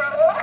bro.